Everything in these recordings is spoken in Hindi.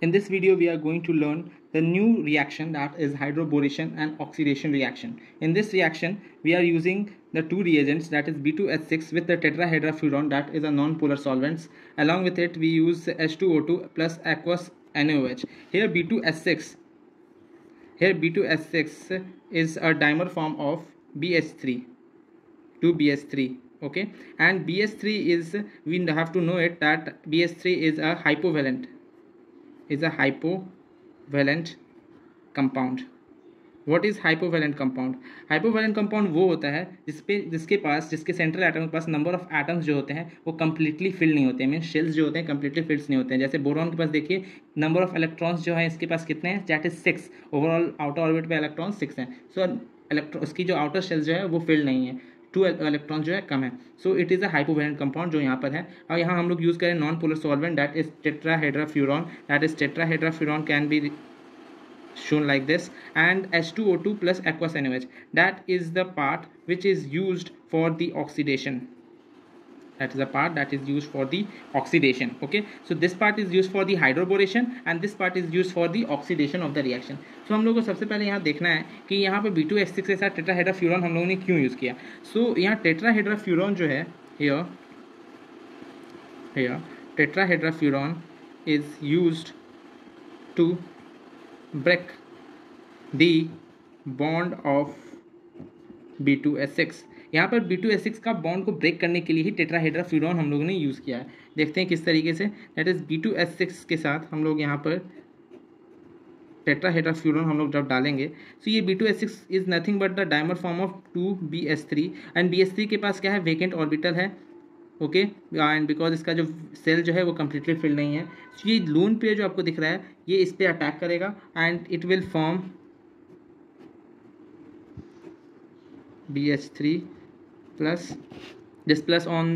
In this video, we are going to learn the new reaction that is hydroboration and oxidation reaction. In this reaction, we are using the two reagents that is B2H6 with the tetrahydrofuran that is a non-polar solvents. Along with it, we use H2O2 plus aqueous NaOH. Here B2H6, here B2H6 is a dimer form of BH3, 2BH3 okay and BH3 is we have to know it that BH3 is a hypovalent is a hypovalent compound. What is hypovalent compound? Hypovalent compound वो होता है जिसपे, जिसके पास, जिसके सेंट्रल एटम के पास नंबर ऑफ़ एटम्स जो होते हैं, वो कम्प्लीटली फिल नहीं होते हैं. मीन शेल्स जो होते हैं कम्प्लीटली फिल्स नहीं होते हैं. जैसे बोरॉन के पास देखिए नंबर ऑफ़ इलेक्ट्रॉन्स जो है, इसके पास कितने हैं? That is six overall outer orbit पे इलेक्ट्रॉन सिक्स हैं. सो इलेक्ट्रॉन उसकी जो आउटर शेल्स जो है, वो फिल्ड नहीं है. टू इलेक्ट्रॉन जो है कम है। So it is a hypovalent compound जो यहाँ पर है। और यहाँ हम लोग यूज़ करें non polar solvent that is tetrahydrofuran that is tetrahydrofuran can be shown like this. And H2O2 plus aqueous NaOH that is the part which is used for the oxidation. That is the part that is used for the oxidation okay so this part is used for the hydroboration and this part is used for the oxidation of the reaction so हम लोग को सबसे पहले यहाँ देखना है कि यहाँ पे B2H6 के साथ टेट्राहेड्राफ्यूरॉन हम लोगों ने so, यहाँ टेट्राहेड्राफ्यूरॉन जो है here here tetrahydrofuran is used to break the bond of B2H6 यहाँ पर B2H6 का बॉन्ड को ब्रेक करने के लिए ही टेट्राहेड्राफ्यूरॉन हम लोगों ने यूज़ किया है। देखते हैं किस तरीके से। दैट इज़ B2H6 के साथ हम लोग यहाँ पर टेट्राहेड्राफ्यूरॉन हम लोग जब डालेंगे सो so ये B2H6 is nothing but the dimer form of two BH3 and BH3 के पास क्या है? वेकेंट ऑर्बिटल है ओके एंड बिकॉज़ इसका जो सेल जो है वो कम्प्लीटली फिल नहीं है सो so ये लून पे जो आपको दिख रहा है, ये इस पर अटैक करेगा and it will form B H three plus this plus on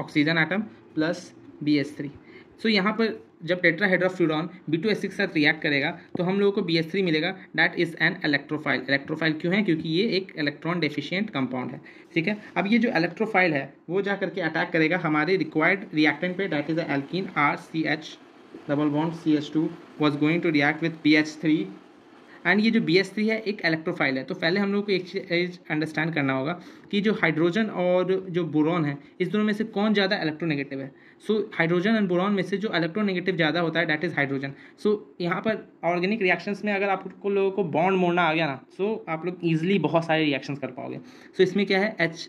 oxygen atom plus B S three so यहाँ पर जब tetrahydrofuran B two S six साथ रिएक्ट करेगा तो हम लोगों को बी एस थ्री मिलेगा। That is an electrophile electrophile क्यों है? क्योंकि ये एक इलेक्ट्रॉन डेफिशिएंट कंपाउंड है। ठीक है? अब ये जो इलेक्ट्रोफाइल है, वो जा करके अटैक करेगा हमारे रिक्वायर्ड रिएक्टेंट पे। That is alkene R C H double bond C H two was going to react with P H three and ये जो बी एस थ्री है एक इलेक्ट्रोफाइल है। तो पहले हम लोग को एक चीज़ अंडरस्टैंड करना होगा कि जो हाइड्रोजन और जो बोरॉन है इस दोनों में से कौन ज़्यादा इलेक्ट्रोनेगेटिव है? सो हाइड्रोजन एंड बोरॉन में से जो इलेक्ट्रोनेगेटिव ज़्यादा होता है डैट इज़ हाइड्रोजन सो यहाँ पर ऑर्गेनिक रिएक्शंस में अगर आपको लोगों को बॉन्ड मोड़ना आ गया ना सो so, आप लोग ईजिली बहुत सारे रिएक्शंस कर पाओगे। सो so, इसमें क्या है? H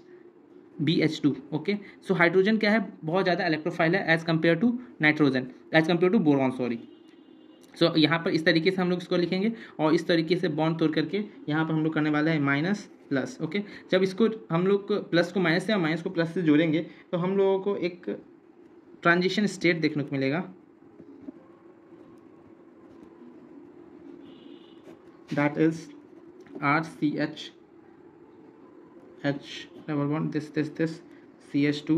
B H two okay so hydrogen क्या है? बहुत ज़्यादा इलेक्ट्रोफाइल है as compare to nitrogen as compare to boron sorry so so, यहाँ पर इस तरीके से हम लोग इसको लिखेंगे और इस तरीके से बॉन्ड तोड़ करके यहाँ पर हम लोग करने वाला है माइनस प्लस ओके जब इसको हम लोग प्लस को माइनस से और माइनस को प्लस से जोड़ेंगे तो हम लोगों को एक ट्रांजिशन स्टेट देखने को मिलेगा। That is R C H H double bond this this this C H two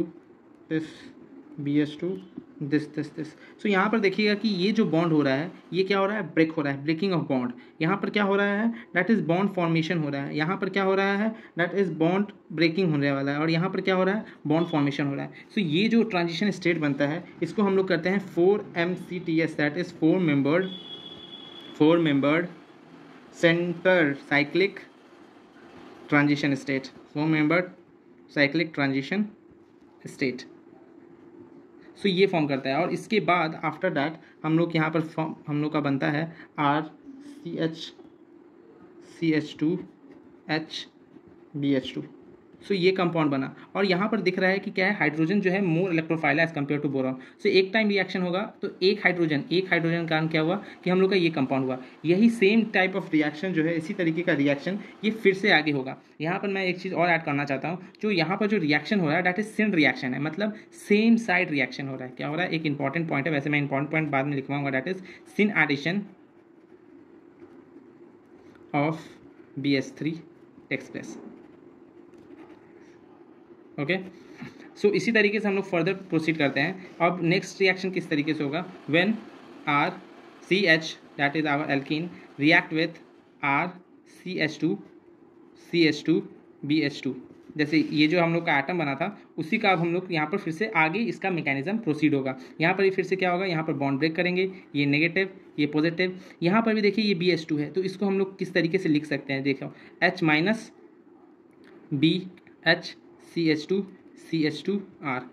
this this this so यहाँ पर देखिएगा कि ये जो बॉन्ड हो रहा है ये क्या हो रहा है? ब्रेक हो रहा है. ब्रेकिंग ऑफ़ बॉन्ड यहाँ पर क्या हो रहा है? दैट इज़ बॉन्ड फॉर्मेशन हो रहा है. यहाँ पर क्या हो रहा है? दैट इज़ बॉन्ड ब्रेकिंग होने वाला है. और यहाँ पर क्या हो रहा है? बॉन्ड फॉर्मेशन हो रहा है. सो so, ये जो ट्रांजिशन स्टेट बनता है इसको हम लोग करते हैं four M C T S that is four membered four membered centre cyclic transition state four membered cyclic transition state so ये फॉर्म करता है। और इसके बाद आफ्टर डैट हम लोग यहाँ पर फॉर्म हम लोग का बनता है R C H C H two H B H two so ये कंपाउंड बना। और यहाँ पर दिख रहा है कि क्या है हाइड्रोजन जो है more electrophile as compare to boron so एक टाइम रिएक्शन होगा तो एक हाइड्रोजन एक हाइड्रोजन कारण क्या हुआ कि हम लोग का ये कंपाउंड हुआ। यही सेम टाइप ऑफ़ रिएक्शन जो है, इसी तरीके का रिएक्शन ये फिर से आगे होगा। यहाँ पर मैं एक चीज़ और ऐड करना चाहता हूँ, जो यहाँ पर जो रिएक्शन हो रहा है डैट इज़ सिन रिएक्शन है। मतलब सेम साइड रिएक्शन हो रहा है। क्या हो रहा है? एक इंपॉर्टेंट पॉइंट है। वैसे मैं इंपॉर्टेंट पॉइंट बाद में लिखवाऊँगा that is syn addition of B S three express okay? So इसी तरीके से हम लोग फर्दर प्रोसीड करते हैं। अब नेक्स्ट रिएक्शन किस तरीके से होगा? When R C H that is our alkene react with R C H two C H two B H two जैसे ये जो हम लोग का आइटम बना था, उसी का अब हम लोग यहाँ पर फिर से आगे इसका मैकेनिज्म प्रोसीड होगा। यहाँ पर फिर से क्या होगा? यहाँ पर बॉन्ड ब्रेक करेंगे, ये नेगेटिव ये पॉजिटिव यहाँ पर भी देखिए ये बी एच टू है तो इसको हम लोग किस तरीके से लिख सकते हैं? देखो H minus B H C H two C H two R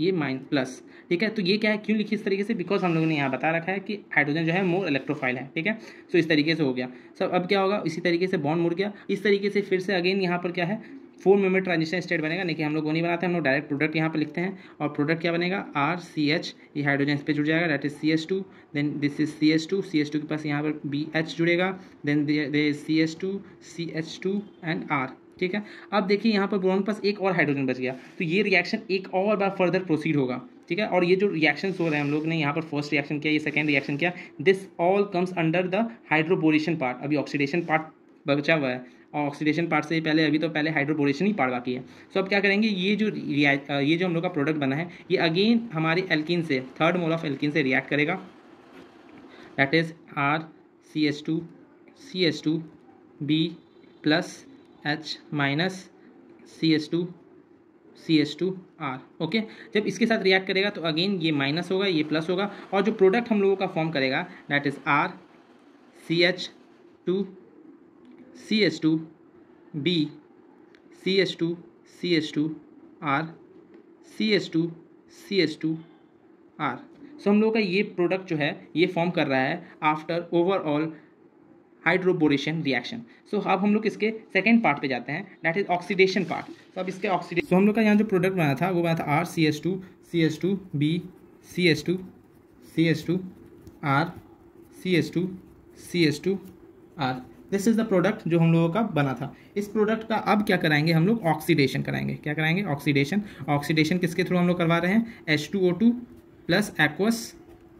ये माइन प्लस ठीक है? तो ये क्या है? क्यों लिखी इस तरीके से? बिकॉज़ हम लोगों ने यहाँ बता रखा है कि हाइड्रोजन जो है मोर इलेक्ट्रोफाइल है। ठीक है? सो इस तरीके से हो गया। सब अब क्या होगा? इसी तरीके से बॉन्ड मुड़ गया। इस तरीके से फिर से अगेन यहाँ पर क्या है? फोर मेंबर ट्रांजिशन स्टेट बनेगा। लेकिन हम लोग वो नहीं बनाते, हम लोग डायरेक्ट प्रोडक्ट यहाँ पर लिखते हैं। और प्रोडक्ट क्या बनेगा? आर सी एच ये हाइड्रोजन इस पर जुड़ जाएगा। That is C H two then this is C H two C H two के पास यहाँ पर बी एच जुड़ेगा। Then they C H two C H two and R ठीक है? अब देखिए यहाँ पर ब्रोन पास एक और हाइड्रोजन बच गया। तो ये रिएक्शन एक और बार फर्दर प्रोसीड होगा ठीक है? और ये जो रिएक्शन हो रहे हैं हम लोग ने यहाँ पर फ़र्स्ट रिएक्शन किया ये सेकेंड रिएक्शन किया this all comes under the hydroboration part अभी ऑक्सीडेशन पार्ट बचा हुआ है। और ऑक्सीडेशन पार्ट से पहले अभी तो पहले हाइड्रोबोरेशन ही पार्ट बाकी है। सो so, अब क्या करेंगे ये जो ये जो हम लोग का प्रोडक्ट बना है ये अगेन हमारे एल्किन से थर्ड मोल ऑफ़ एल्किन से रिएक्ट करेगा। That is R C S two C S two B plus H minus C S two C S two R okay जब इसके साथ रिएक्ट करेगा तो अगेन ये माइनस होगा, ये प्लस होगा और जो प्रोडक्ट हम लोगों का फॉर्म करेगा that is R C H two C H two B C H two C H two R C H two C H two R so हम लोगों का ये प्रोडक्ट जो है, ये फॉर्म कर रहा है after overall hydroboration reaction so अब हम लोग इसके सेकेंड पार्ट पे जाते हैं. दैट इज़ ऑक्सीडेशन पार्ट तो अब इसके ऑक्सीडेशन सो हम लोग का यहाँ जो प्रोडक्ट बना था, वो बना था R C S two C S two B C S two C S two R C S two C S two R this is the product जो हम लोगों का बना था. इस प्रोडक्ट का अब क्या कराएँगे हम लोग? ऑक्सीडेशन कराएँगे. क्या कराएँगे? ऑक्सीडेशन ऑक्सीडेशन किसके थ्रू हम लोग करवा रहे हैं? H two O two plus aqueous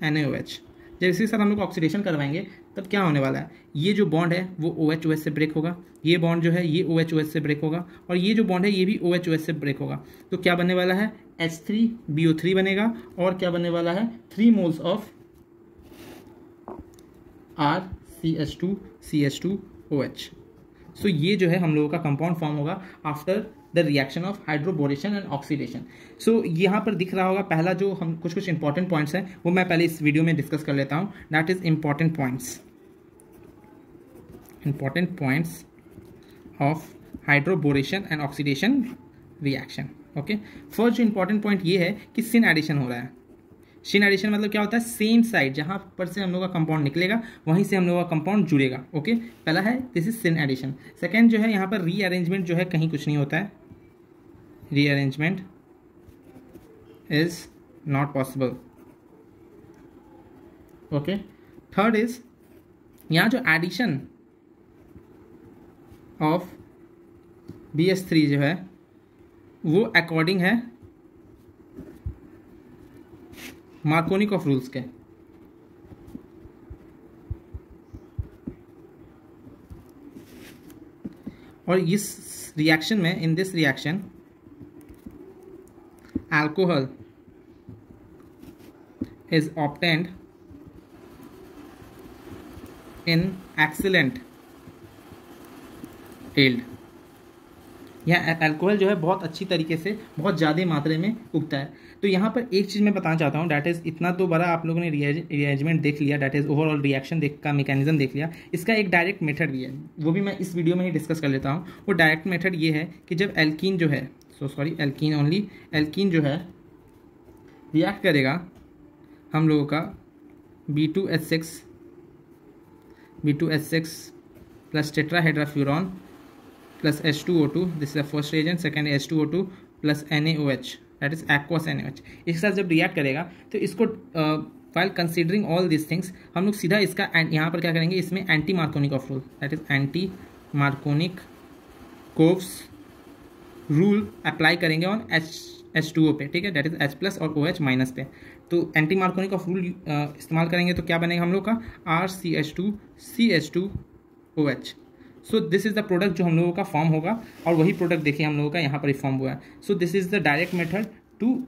N A O H जब इसी साथ हम लोग ऑक्सीडेशन करवाएँगे तब क्या होने वाला है? ये जो बॉन्ड है, वो ओ एस से ब्रेक होगा। ये बॉन्ड जो है, ये ओ एस से ब्रेक होगा। और ये जो बॉन्ड है, ये भी ओ एस से ब्रेक होगा। तो क्या बनने वाला है? H three B O three बनेगा। और क्या बनने वाला है? Three moles of R C H two C H two O H so ये जो है, हम लोगों का कंपाउंड फॉर्म होगा after the reaction of hydroboration and oxidation so यहाँ पर दिख रहा होगा, पहला जो हम कुछ कुछ इंपॉर्टेंट पॉइंट्स हैं, वो मैं पहले इस वीडियो में डिस्कस कर लेता हूँ। That is important points important points of hydroboration and oxidation reaction okay first जो इंपॉर्टेंट पॉइंट ये है कि सिन एडिशन हो रहा है। शिन एडिशन मतलब क्या होता है? सेम साइड जहाँ पर से हम लोग का कंपाउंड निकलेगा, वहीं से हम लोग का कंपाउंड जुड़ेगा ओके पहला है this is syn addition second जो है, यहाँ पर रीअरेंजमेंट जो है कहीं कुछ नहीं होता है। Rearrangement is not possible okay third is यहाँ जो addition of B S three जो है, वो अकॉर्डिंग है मार्कोनिक ऑफ़ रूल्स के। और इस रिएक्शन में in this reaction alcohol is obtained in excellent yield यहाँ अल्कोहल जो है बहुत अच्छी तरीके से, बहुत ज़्यादा मात्रा में उगता है। तो यहाँ पर एक चीज़ मैं बताना चाहता हूँ डैट इज़ इतना तो बड़ा आप लोगों ने रिएजमेंट देख लिया डैट इज़ ओवरऑल रिएक्शन देख का मैकेनिज्म देख लिया। इसका एक डायरेक्ट मेथड भी है, वो भी मैं इस वीडियो में ही डिस्कस कर लेता हूँ। वो डायरेक्ट मेथड ये है कि जब एल्कीन जो है सो सॉरी एल्किन ओनली एल्कीन जो है रिएक्ट करेगा, हम लोगों का B two H six B two H six plus tetrahydrofuran plus H2O2 this is the first reagent, second H2O2 plus NaOH that is aqueous NaOH इसके साथ जब रिएक्ट करेगा तो इसको while considering all this things हम लोग सीधा इसका यहाँ पर क्या करेंगे, इसमें anti Markovnikov of rule that is anti Markovnikov's rule apply करेंगे on H H two O पे, ठीक है? दैट इज़ एच प्लस और ओ एच माइनस पे. तो एंटी मार्कोनिक ऑफ़ रूल इस्तेमाल करेंगे तो क्या बनेगा हम लोग का? R C H two C H two O H so this is the product जो हम लोगों का फॉर्म होगा और वही प्रोडक्ट देखिए हम लोगों का यहाँ पर फॉर्म हुआ है। So this is the direct method to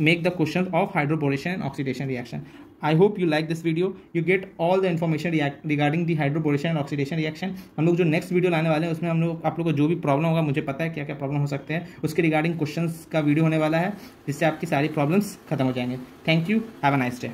make the question of hydroboration and oxidation reaction I hope you like this video you get all the information regarding the hydroboration and oxidation reaction हम लोग जो नेक्स्ट वीडियो लाने वाले हैं, उसमें हम लोग, आप लोग को जो भी प्रॉब्लम होगा, मुझे पता है क्या क्या प्रॉब्लम हो सकते हैं। उसके रिगार्डिंग क्वेश्चन का वीडियो होने वाला है, जिससे आपकी सारी प्रॉब्लम्स खत्म हो जाएँगे। Thank you have a nice day